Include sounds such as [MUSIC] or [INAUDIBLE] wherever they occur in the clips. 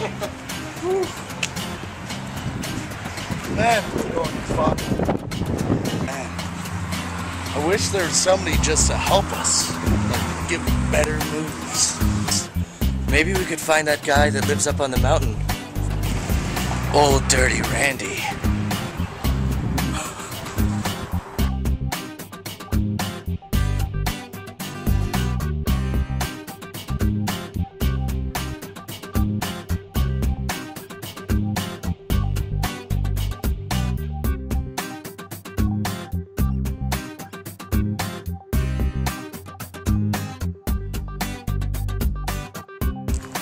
Man, going. Man, I wish there was somebody just to help us. Like, give better moves. Maybe we could find that guy that lives up on the mountain. Old Dirty Randy.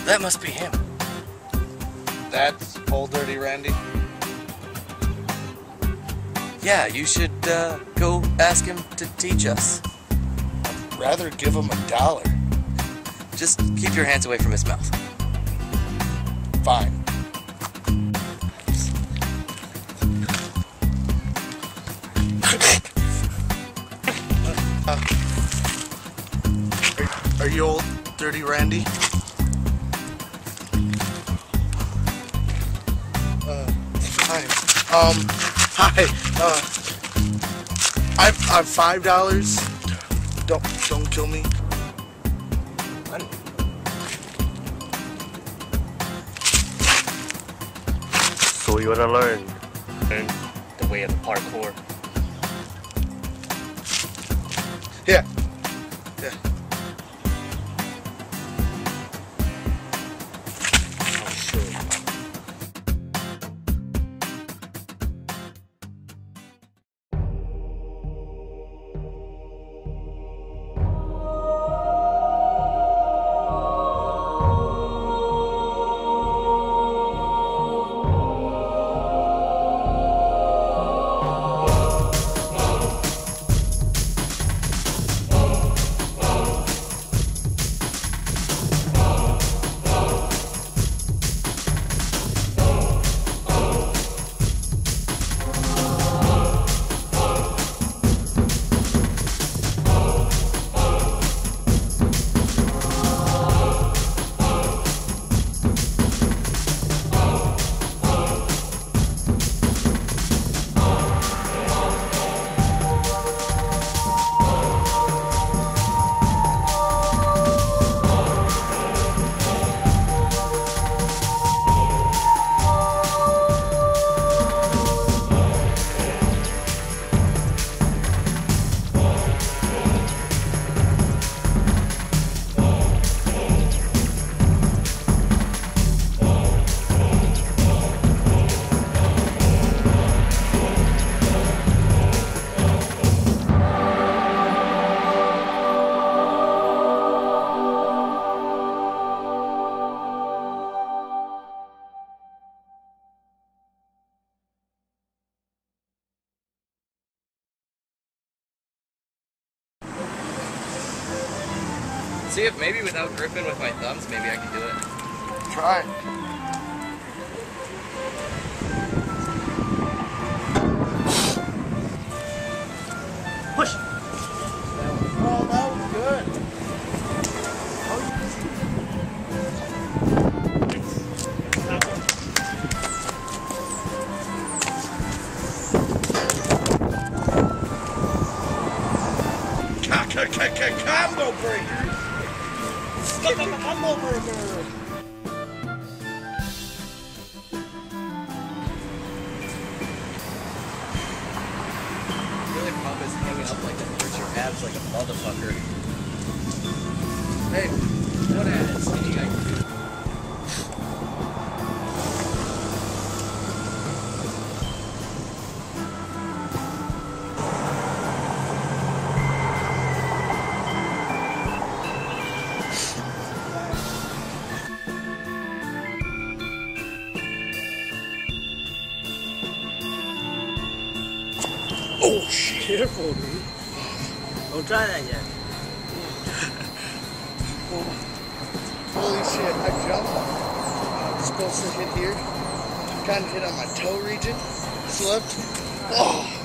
That must be him. That's old dirty Randy. Yeah, you should uh, go ask him to teach us. I'd rather give him a dollar. Just keep your hands away from his mouth. Fine. [LAUGHS] Uh, are, are you old dirty Randy? Um, [LAUGHS] hi. Uh, I've, I've five dollars. Don't, don't kill me. So you wanna learn? Learn the way of the parkour. Yeah. Yeah. See if maybe without gripping with my thumbs, maybe I can do it. Try. Push! Oh, that Combo breaker. Combo breaker. Really pump is hanging up like that. Your abs like a motherfucker. Hey, what ass? Oh shit. Careful, dude. Don't try that yet. oh. Holy shit, I jumped. Uh, Supposed to hit here. Kind of hit on my toe region. Slipped. Oh.